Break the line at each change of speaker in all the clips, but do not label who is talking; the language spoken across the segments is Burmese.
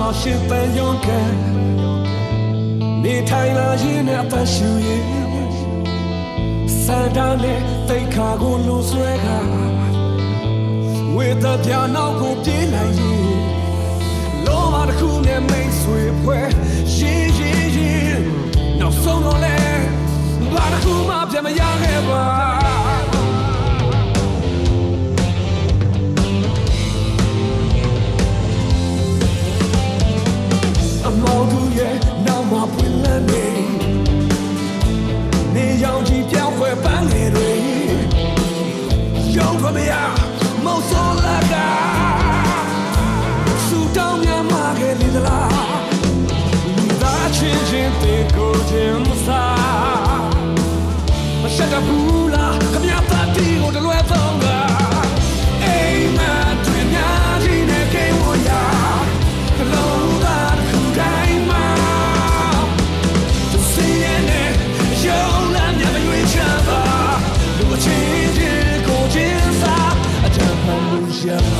မှာရှင်ပန်းရုံးခံနေထိုင်လာရင်နဲ့အသက်ရှူရင်စံတာနဲ့တိတ်ခါကိုလုံဆွဲခါဝေဒပြနောက်ကိုပြေးလိုက်ရင်လောမတစ်ခုနဲ့မိတ်ဆွေဖွဲ့ ရဲ့နောက်မှာပွင့်လန်းနေနေရောင်ကြီးပြောင်းခွဲပန်းငယ်တွေရုံးထွက်မရမဟုတ်ဆိုလာကစူတောင်းများမှာခဲ့လေသလားလူသားချင်းချင်းတေကိုချင်းမစားမရှက်တဘူးလား န်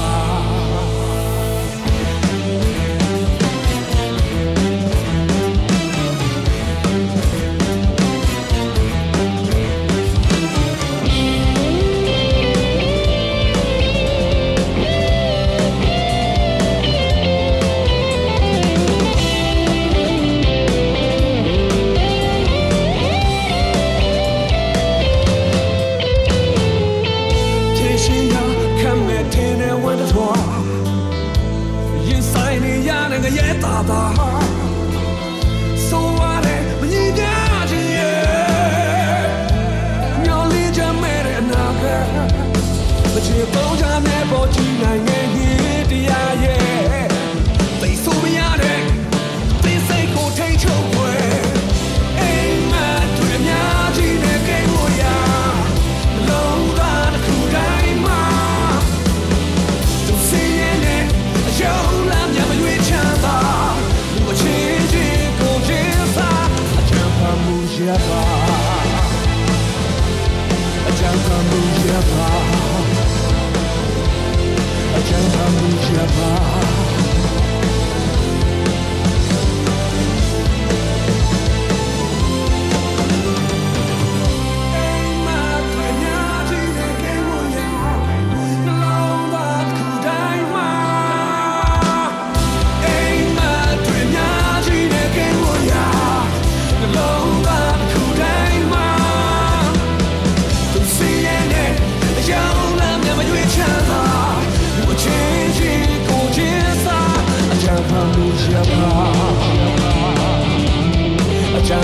တဲ့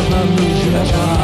Yaşamamız yaşam